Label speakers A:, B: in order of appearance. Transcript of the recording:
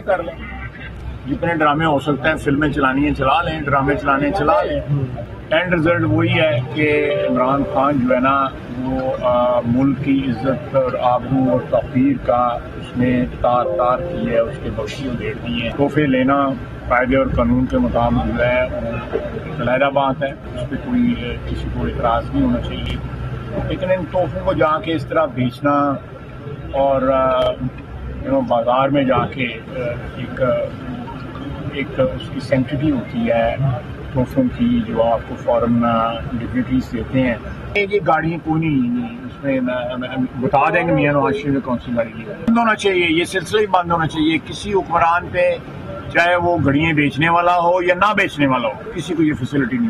A: ड्रामे कर लें। जितने ड्रामे हो सकते हैं फ़िल्में चलानी है चला लें ड्रामे चलाने चला लें। एंड रिज़ल्ट वही है कि इमरान खान जो है ना वो आ, मुल्क की इज़्ज़त और आबू और तफीर का उसने तार तार की है उसके बख्शी उधेड़ दी है। तोहफे लेना कायदे और कानून के मुताबिक जो है वो लहरा बात है। उस पर कोई किसी को इतराज़ नहीं होना चाहिए। लेकिन इन तोहफों को जाके इस तरह बेचना और यू नो बाज़ार में जाके एक एक उसकी सेंटिटी होती है तोहफों की जो आपको फॉरन डिग्निटीज देते हैं। ये गाड़ियाँ कोई नहीं उसमें बता देंगे मियाँ नवाज़ शरीफ में कौन सी गाड़ी ली बंद होना चाहिए, ये सिलसिला ही बंद होना चाहिए, किसी हुक्मरान पे चाहे वो घड़ियाँ बेचने वाला हो या ना बेचने वाला हो, किसी को ये फैसिलिटी नहीं।